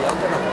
Yeah.